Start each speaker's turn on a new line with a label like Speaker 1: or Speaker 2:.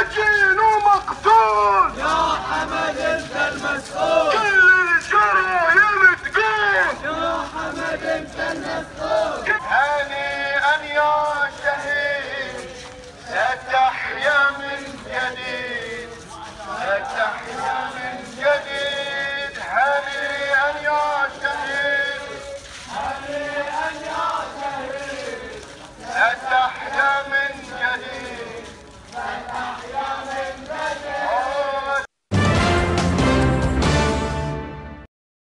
Speaker 1: مساجين ومقتول